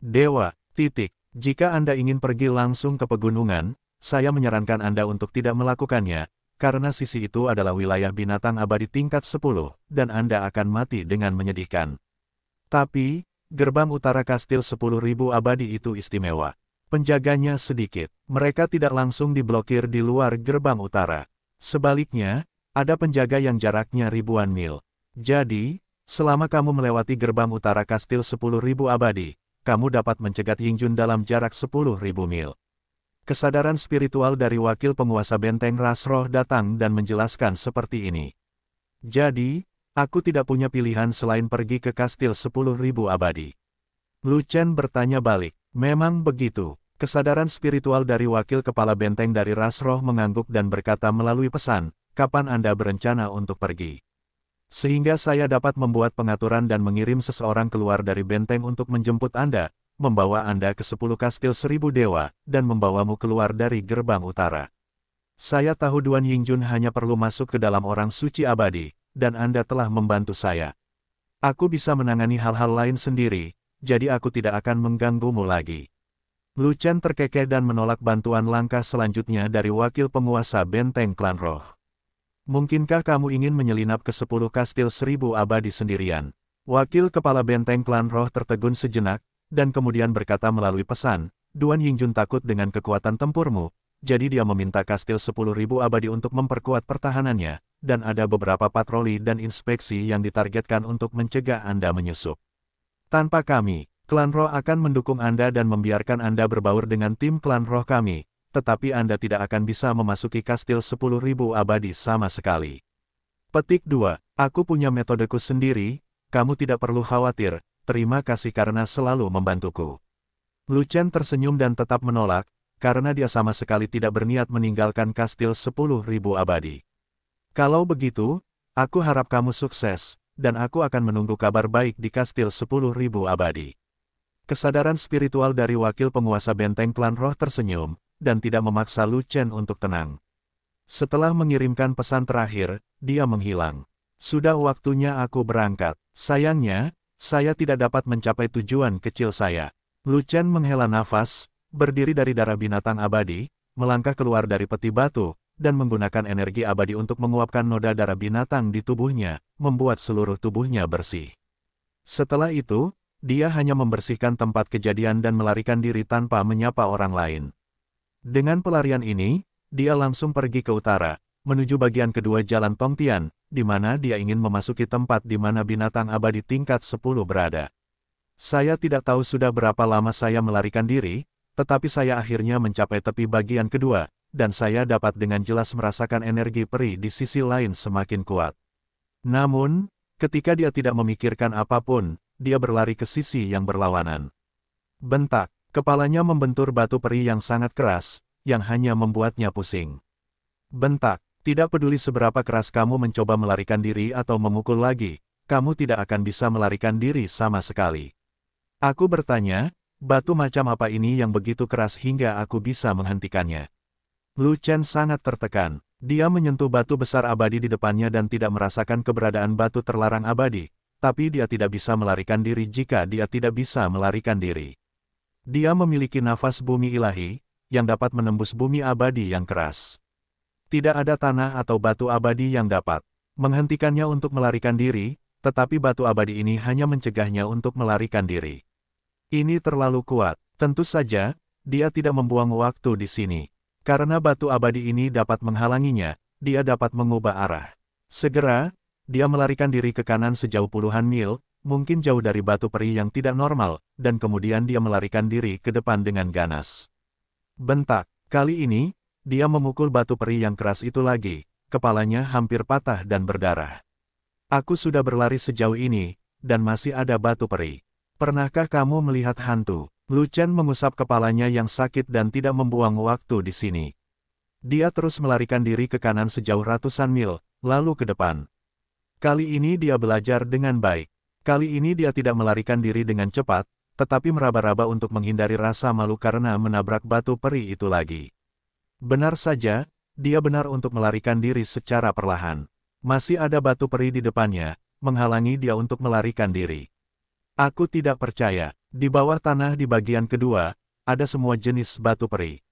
Speaker 1: Dewa, titik, jika Anda ingin pergi langsung ke pegunungan, saya menyarankan Anda untuk tidak melakukannya, karena sisi itu adalah wilayah binatang abadi tingkat 10, dan Anda akan mati dengan menyedihkan. Tapi, gerbang utara kastil 10.000 abadi itu istimewa. Penjaganya sedikit, mereka tidak langsung diblokir di luar gerbang utara. Sebaliknya, ada penjaga yang jaraknya ribuan mil. Jadi, selama kamu melewati gerbang utara kastil 10.000 abadi, kamu dapat mencegat Yingjun dalam jarak 10.000 mil. Kesadaran spiritual dari wakil penguasa benteng ras roh datang dan menjelaskan seperti ini. Jadi, aku tidak punya pilihan selain pergi ke kastil 10.000 abadi. Lu Chen bertanya balik, memang begitu. Kesadaran spiritual dari wakil kepala benteng dari ras roh mengangguk dan berkata melalui pesan, kapan Anda berencana untuk pergi? Sehingga saya dapat membuat pengaturan dan mengirim seseorang keluar dari benteng untuk menjemput Anda, membawa Anda ke sepuluh kastil seribu dewa, dan membawamu keluar dari gerbang utara. Saya tahu Duan Yingjun hanya perlu masuk ke dalam orang suci abadi, dan Anda telah membantu saya. Aku bisa menangani hal-hal lain sendiri, jadi aku tidak akan mengganggumu lagi. Lu Chen terkekeh dan menolak bantuan langkah selanjutnya dari wakil penguasa benteng klan roh. Mungkinkah kamu ingin menyelinap ke sepuluh kastil seribu abadi sendirian? Wakil kepala benteng klan roh tertegun sejenak, dan kemudian berkata melalui pesan, Duan Yingjun takut dengan kekuatan tempurmu, jadi dia meminta kastil 10.000 abadi untuk memperkuat pertahanannya, dan ada beberapa patroli dan inspeksi yang ditargetkan untuk mencegah Anda menyusup. Tanpa kami, klan roh akan mendukung Anda dan membiarkan Anda berbaur dengan tim klan roh kami, tetapi Anda tidak akan bisa memasuki kastil 10.000 abadi sama sekali. Petik 2. Aku punya metodeku sendiri, kamu tidak perlu khawatir, terima kasih karena selalu membantuku. Lu Chen tersenyum dan tetap menolak, karena dia sama sekali tidak berniat meninggalkan kastil 10.000 abadi. Kalau begitu, aku harap kamu sukses, dan aku akan menunggu kabar baik di kastil 10.000 abadi. Kesadaran spiritual dari wakil penguasa benteng klan roh tersenyum, dan tidak memaksa Lu Chen untuk tenang. Setelah mengirimkan pesan terakhir, dia menghilang. Sudah waktunya aku berangkat. Sayangnya, saya tidak dapat mencapai tujuan kecil saya. Lu Chen menghela nafas, berdiri dari darah binatang abadi, melangkah keluar dari peti batu, dan menggunakan energi abadi untuk menguapkan noda darah binatang di tubuhnya, membuat seluruh tubuhnya bersih. Setelah itu, dia hanya membersihkan tempat kejadian dan melarikan diri tanpa menyapa orang lain. Dengan pelarian ini, dia langsung pergi ke utara, menuju bagian kedua jalan Tongtian, di mana dia ingin memasuki tempat di mana binatang abadi tingkat 10 berada. Saya tidak tahu sudah berapa lama saya melarikan diri, tetapi saya akhirnya mencapai tepi bagian kedua, dan saya dapat dengan jelas merasakan energi peri di sisi lain semakin kuat. Namun, ketika dia tidak memikirkan apa pun, dia berlari ke sisi yang berlawanan. Bentak, kepalanya membentur batu peri yang sangat keras, yang hanya membuatnya pusing. Bentak, tidak peduli seberapa keras kamu mencoba melarikan diri atau memukul lagi, kamu tidak akan bisa melarikan diri sama sekali. Aku bertanya, batu macam apa ini yang begitu keras hingga aku bisa menghentikannya? Lu Chen sangat tertekan. Dia menyentuh batu besar abadi di depannya dan tidak merasakan keberadaan batu terlarang abadi, tapi dia tidak bisa melarikan diri jika dia tidak bisa melarikan diri. Dia memiliki nafas bumi ilahi, yang dapat menembus bumi abadi yang keras. Tidak ada tanah atau batu abadi yang dapat menghentikannya untuk melarikan diri, tetapi batu abadi ini hanya mencegahnya untuk melarikan diri. Ini terlalu kuat. Tentu saja, dia tidak membuang waktu di sini. Karena batu abadi ini dapat menghalanginya, dia dapat mengubah arah. Segera, dia melarikan diri ke kanan sejauh puluhan mil, mungkin jauh dari batu peri yang tidak normal, dan kemudian dia melarikan diri ke depan dengan ganas. Bentak, kali ini, dia memukul batu peri yang keras itu lagi, kepalanya hampir patah dan berdarah. Aku sudah berlari sejauh ini, dan masih ada batu peri. Pernahkah kamu melihat hantu? Lu Chen mengusap kepalanya yang sakit dan tidak membuang waktu di sini. Dia terus melarikan diri ke kanan sejauh ratusan mil, lalu ke depan. Kali ini dia belajar dengan baik. Kali ini dia tidak melarikan diri dengan cepat, tetapi meraba-raba untuk menghindari rasa malu karena menabrak batu peri itu lagi. Benar saja, dia benar untuk melarikan diri secara perlahan. Masih ada batu peri di depannya, menghalangi dia untuk melarikan diri. Aku tidak percaya, di bawah tanah di bagian kedua, ada semua jenis batu peri.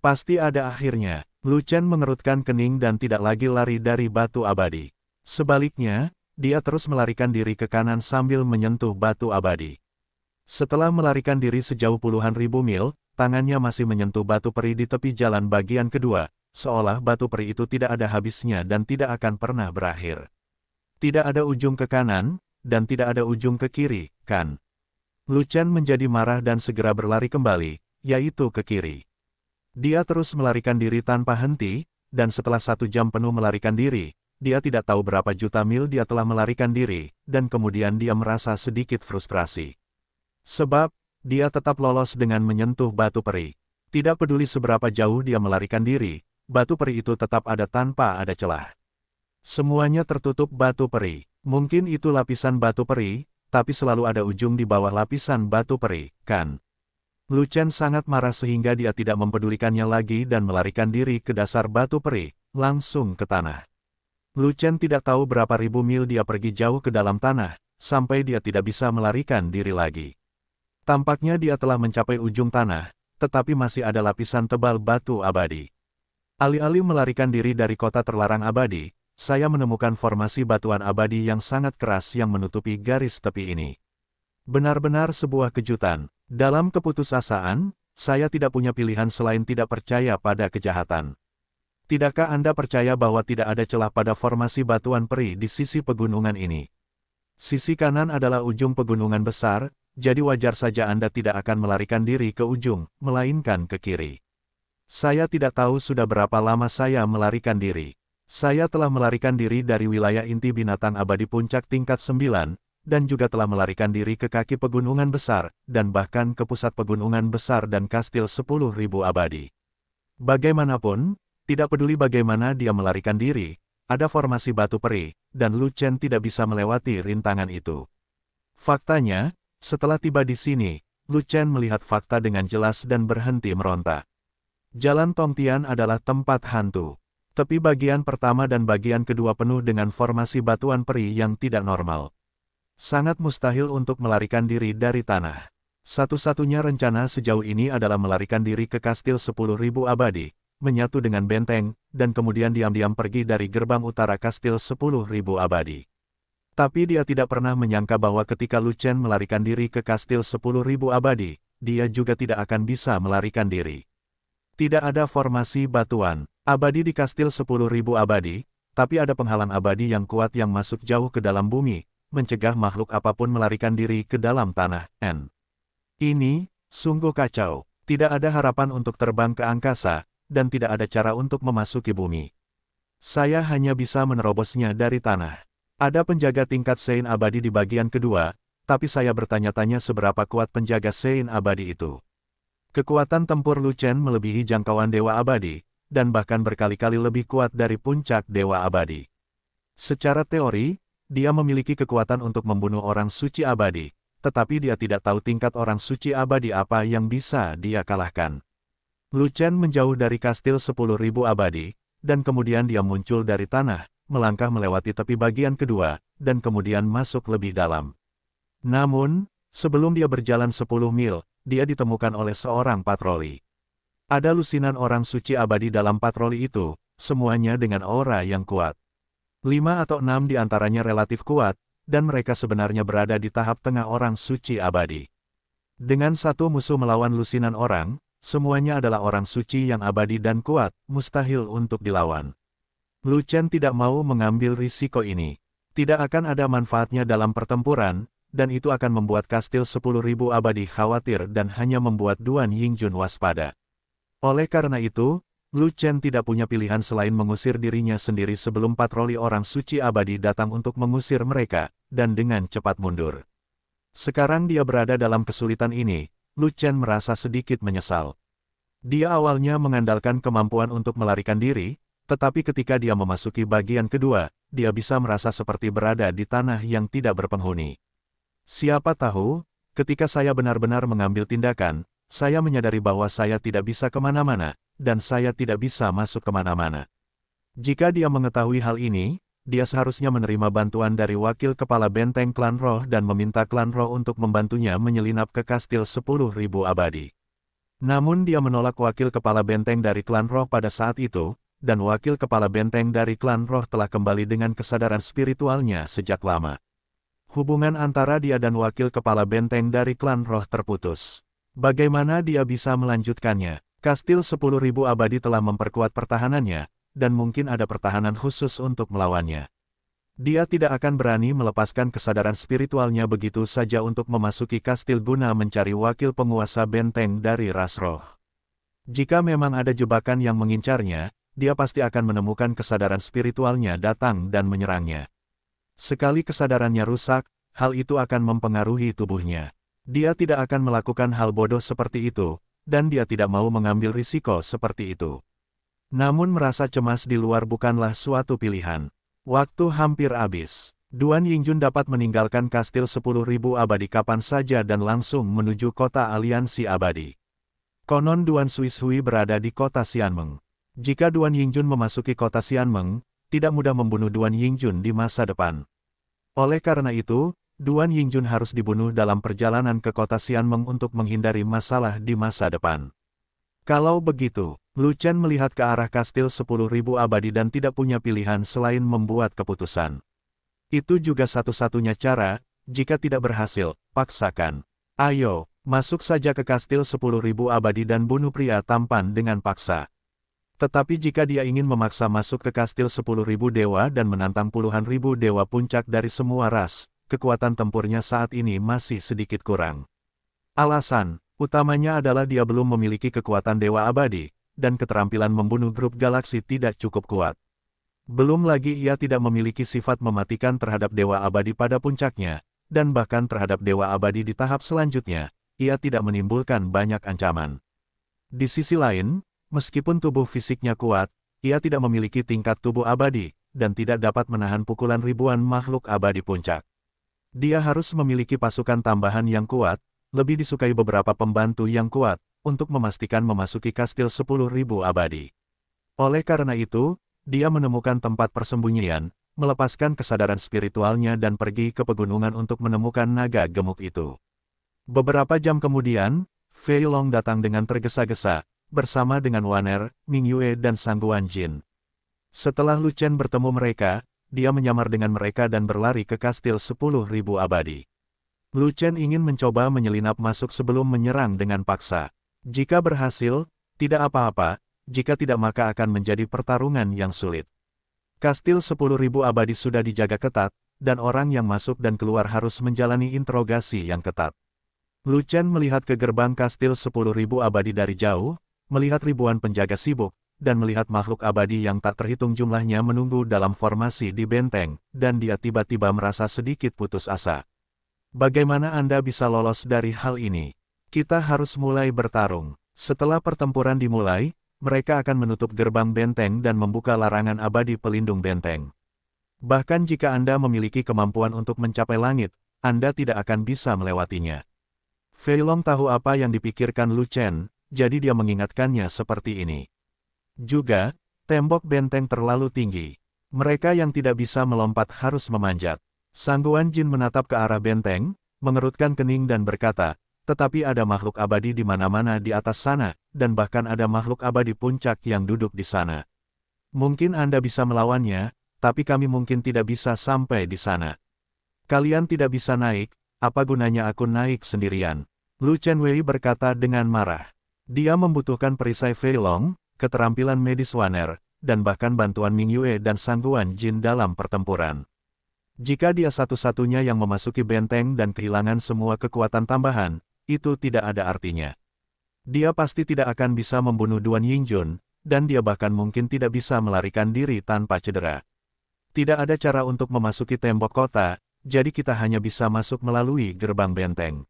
Speaker 1: Pasti ada akhirnya, Lu Chen mengerutkan kening dan tidak lagi lari dari batu abadi. Sebaliknya, dia terus melarikan diri ke kanan sambil menyentuh batu abadi. Setelah melarikan diri sejauh puluhan ribu mil, tangannya masih menyentuh batu peri di tepi jalan bagian kedua, seolah batu peri itu tidak ada habisnya dan tidak akan pernah berakhir. Tidak ada ujung ke kanan, dan tidak ada ujung ke kiri, kan? Lu Chen menjadi marah dan segera berlari kembali, yaitu ke kiri. Dia terus melarikan diri tanpa henti, dan setelah satu jam penuh melarikan diri, dia tidak tahu berapa juta mil dia telah melarikan diri, dan kemudian dia merasa sedikit frustrasi. Sebab, dia tetap lolos dengan menyentuh batu peri. Tidak peduli seberapa jauh dia melarikan diri, batu peri itu tetap ada tanpa ada celah. Semuanya tertutup batu peri. Mungkin itu lapisan batu peri, tapi selalu ada ujung di bawah lapisan batu peri, kan? Lu Chen sangat marah sehingga dia tidak mempedulikannya lagi dan melarikan diri ke dasar batu peri, langsung ke tanah. Lu Chen tidak tahu berapa ribu mil dia pergi jauh ke dalam tanah, sampai dia tidak bisa melarikan diri lagi. Tampaknya dia telah mencapai ujung tanah, tetapi masih ada lapisan tebal batu abadi. Alih-alih melarikan diri dari kota terlarang abadi, saya menemukan formasi batuan abadi yang sangat keras yang menutupi garis tepi ini. Benar-benar sebuah kejutan. Dalam keputusasaan, saya tidak punya pilihan selain tidak percaya pada kejahatan. Tidakkah Anda percaya bahwa tidak ada celah pada formasi batuan peri di sisi pegunungan ini? Sisi kanan adalah ujung pegunungan besar, jadi wajar saja Anda tidak akan melarikan diri ke ujung, melainkan ke kiri. Saya tidak tahu sudah berapa lama saya melarikan diri. Saya telah melarikan diri dari wilayah inti binatang abadi puncak tingkat 9, dan juga telah melarikan diri ke kaki pegunungan besar, dan bahkan ke pusat pegunungan besar dan kastil 10.000 abadi. Bagaimanapun, tidak peduli bagaimana dia melarikan diri, ada formasi batu peri, dan Lu Chen tidak bisa melewati rintangan itu. Faktanya, setelah tiba di sini, Lu Chen melihat fakta dengan jelas dan berhenti meronta. Jalan Tongtian adalah tempat hantu. Tepi bagian pertama dan bagian kedua penuh dengan formasi batuan peri yang tidak normal. Sangat mustahil untuk melarikan diri dari tanah. Satu-satunya rencana sejauh ini adalah melarikan diri ke kastil 10.000 abadi, menyatu dengan benteng, dan kemudian diam-diam pergi dari gerbang utara kastil 10.000 abadi. Tapi dia tidak pernah menyangka bahwa ketika Lu Chen melarikan diri ke kastil 10.000 abadi, dia juga tidak akan bisa melarikan diri. Tidak ada formasi batuan, abadi di kastil 10.000 abadi, tapi ada penghalang abadi yang kuat yang masuk jauh ke dalam bumi, mencegah makhluk apa pun melarikan diri ke dalam tanah. N. Ini, sungguh kacau. Tidak ada harapan untuk terbang ke angkasa, dan tidak ada cara untuk memasuki bumi. Saya hanya bisa menerobosnya dari tanah. Ada penjaga tingkat Sein abadi di bagian kedua, tapi saya bertanya-tanya seberapa kuat penjaga Sein abadi itu. Kekuatan tempur Lu Chen melebihi jangkauan Dewa Abadi, dan bahkan berkali-kali lebih kuat dari puncak Dewa Abadi. Secara teori, dia memiliki kekuatan untuk membunuh orang suci abadi, tetapi dia tidak tahu tingkat orang suci abadi apa yang bisa dia kalahkan. Lu Chen menjauh dari kastil 10.000 abadi, dan kemudian dia muncul dari tanah, melangkah melewati tepi bagian kedua, dan kemudian masuk lebih dalam. Namun, sebelum dia berjalan 10 mil, dia ditemukan oleh seorang patroli. Ada lusinan orang suci abadi dalam patroli itu, semuanya dengan aura yang kuat. Lima atau enam di antaranya relatif kuat, dan mereka sebenarnya berada di tahap tengah orang suci abadi. Dengan satu musuh melawan lusinan orang, semuanya adalah orang suci yang abadi dan kuat, mustahil untuk dilawan. Lu Chen tidak mau mengambil risiko ini. Tidak akan ada manfaatnya dalam pertempuran, dan itu akan membuat kastil 10.000 abadi khawatir dan hanya membuat Duan Yingjun waspada. Oleh karena itu, Lu Chen tidak punya pilihan selain mengusir dirinya sendiri sebelum patroli orang suci abadi datang untuk mengusir mereka, dan dengan cepat mundur. Sekarang dia berada dalam kesulitan ini, Lu Chen merasa sedikit menyesal. Dia awalnya mengandalkan kemampuan untuk melarikan diri, tetapi ketika dia memasuki bagian kedua, dia bisa merasa seperti berada di tanah yang tidak berpenghuni. Siapa tahu, ketika saya benar-benar mengambil tindakan, saya menyadari bahwa saya tidak bisa ke mana-mana, dan saya tidak bisa masuk ke mana-mana. Jika dia mengetahui hal ini, dia seharusnya menerima bantuan dari wakil kepala benteng klan roh dan meminta klan roh untuk membantunya menyelinap ke kastil 10.000 abadi. Namun dia menolak wakil kepala benteng dari klan roh pada saat itu, dan wakil kepala benteng dari klan roh telah kembali dengan kesadaran spiritualnya sejak lama. Hubungan antara dia dan wakil kepala benteng dari klan roh terputus. Bagaimana dia bisa melanjutkannya? Kastil 10.000 abadi telah memperkuat pertahanannya, dan mungkin ada pertahanan khusus untuk melawannya. Dia tidak akan berani melepaskan kesadaran spiritualnya begitu saja untuk memasuki kastil guna mencari wakil penguasa benteng dari ras roh. Jika memang ada jebakan yang mengincarnya, dia pasti akan menemukan kesadaran spiritualnya datang dan menyerangnya. Sekali kesadarannya rusak, hal itu akan mempengaruhi tubuhnya. Dia tidak akan melakukan hal bodoh seperti itu, dan dia tidak mau mengambil risiko seperti itu. Namun merasa cemas di luar bukanlah suatu pilihan. Waktu hampir habis. Duan Yingjun dapat meninggalkan kastil 10.000 abadi kapan saja dan langsung menuju kota aliansi abadi. Konon Duan Suishui berada di kota Xianmeng. Jika Duan Yingjun memasuki kota Xianmeng, tidak mudah membunuh Duan Yingjun di masa depan. Oleh karena itu, Duan Yingjun harus dibunuh dalam perjalanan ke kota Xianmeng untuk menghindari masalah di masa depan. Kalau begitu, Lu Chen melihat ke arah kastil 10.000 abadi dan tidak punya pilihan selain membuat keputusan. Itu juga satu-satunya cara, jika tidak berhasil, paksakan. Ayo, masuk saja ke kastil 10.000 abadi dan bunuh pria tampan dengan paksa. Tetapi jika dia ingin memaksa masuk ke kastil 10.000 dewa dan menantang puluhan ribu dewa puncak dari semua ras, kekuatan tempurnya saat ini masih sedikit kurang. Alasan utamanya adalah dia belum memiliki kekuatan dewa abadi, dan keterampilan membunuh grup galaksi tidak cukup kuat. Belum lagi ia tidak memiliki sifat mematikan terhadap dewa abadi pada puncaknya, dan bahkan terhadap dewa abadi di tahap selanjutnya, ia tidak menimbulkan banyak ancaman. Di sisi lain, meskipun tubuh fisiknya kuat, ia tidak memiliki tingkat tubuh abadi, dan tidak dapat menahan pukulan ribuan makhluk abadi puncak. Dia harus memiliki pasukan tambahan yang kuat, lebih disukai beberapa pembantu yang kuat, untuk memastikan memasuki kastil 10.000 abadi. Oleh karena itu, dia menemukan tempat persembunyian, melepaskan kesadaran spiritualnya dan pergi ke pegunungan untuk menemukan naga gemuk itu. Beberapa jam kemudian, Fei Long datang dengan tergesa-gesa, bersama dengan Waner, Ming Yue dan Sangguan Jin. Setelah Lu Chen bertemu mereka, dia menyamar dengan mereka dan berlari ke kastil 10.000 abadi. Lu Chen ingin mencoba menyelinap masuk sebelum menyerang dengan paksa. Jika berhasil, tidak apa-apa, jika tidak maka akan menjadi pertarungan yang sulit. Kastil 10.000 abadi sudah dijaga ketat, dan orang yang masuk dan keluar harus menjalani interogasi yang ketat. Lu Chen melihat ke gerbang kastil 10.000 abadi dari jauh, melihat ribuan penjaga sibuk, dan melihat makhluk abadi yang tak terhitung jumlahnya menunggu dalam formasi di benteng, dan dia tiba-tiba merasa sedikit putus asa. Bagaimana Anda bisa lolos dari hal ini? Kita harus mulai bertarung. Setelah pertempuran dimulai, mereka akan menutup gerbang benteng dan membuka larangan abadi pelindung benteng. Bahkan jika Anda memiliki kemampuan untuk mencapai langit, Anda tidak akan bisa melewatinya. Fei Long tahu apa yang dipikirkan Lu Chen, jadi dia mengingatkannya seperti ini. Juga, tembok benteng terlalu tinggi. Mereka yang tidak bisa melompat harus memanjat. Sangguan Jin menatap ke arah benteng, mengerutkan kening dan berkata, tetapi ada makhluk abadi di mana-mana di atas sana, dan bahkan ada makhluk abadi puncak yang duduk di sana. Mungkin Anda bisa melawannya, tapi kami mungkin tidak bisa sampai di sana. Kalian tidak bisa naik, apa gunanya aku naik sendirian? Lu Chenwei berkata dengan marah. Dia membutuhkan perisai Fei Long, keterampilan medis Waner, dan bahkan bantuan Ming Yue dan sangguan Jin dalam pertempuran. Jika dia satu-satunya yang memasuki benteng dan kehilangan semua kekuatan tambahan, itu tidak ada artinya. Dia pasti tidak akan bisa membunuh Duan Yingjun, dan dia bahkan mungkin tidak bisa melarikan diri tanpa cedera. Tidak ada cara untuk memasuki tembok kota, jadi kita hanya bisa masuk melalui gerbang benteng.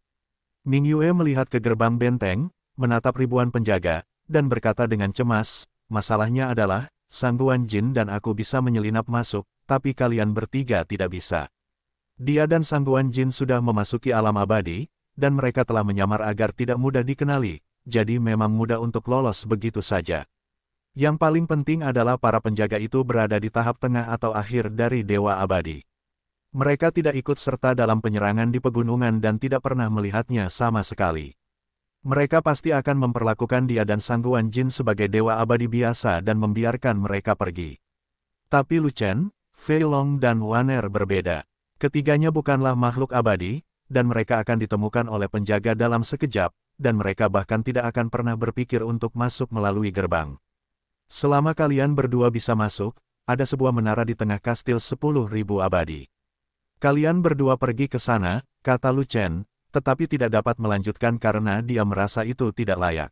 Speaker 1: Ming Yue melihat ke gerbang benteng, menatap ribuan penjaga, dan berkata dengan cemas, masalahnya adalah, Sangguan Jin dan aku bisa menyelinap masuk, tapi kalian bertiga tidak bisa. Dia dan Sangguan Jin sudah memasuki alam abadi, dan mereka telah menyamar agar tidak mudah dikenali, jadi memang mudah untuk lolos begitu saja. Yang paling penting adalah para penjaga itu berada di tahap tengah atau akhir dari Dewa Abadi. Mereka tidak ikut serta dalam penyerangan di pegunungan dan tidak pernah melihatnya sama sekali. Mereka pasti akan memperlakukan dia dan Sangguan Jin sebagai dewa abadi biasa dan membiarkan mereka pergi. Tapi Lu Chen, Fei Long dan Waner berbeda. Ketiganya bukanlah makhluk abadi, dan mereka akan ditemukan oleh penjaga dalam sekejap, dan mereka bahkan tidak akan pernah berpikir untuk masuk melalui gerbang. Selama kalian berdua bisa masuk, ada sebuah menara di tengah kastil 10.000 abadi. Kalian berdua pergi ke sana, kata Lu Chen, tetapi tidak dapat melanjutkan karena dia merasa itu tidak layak.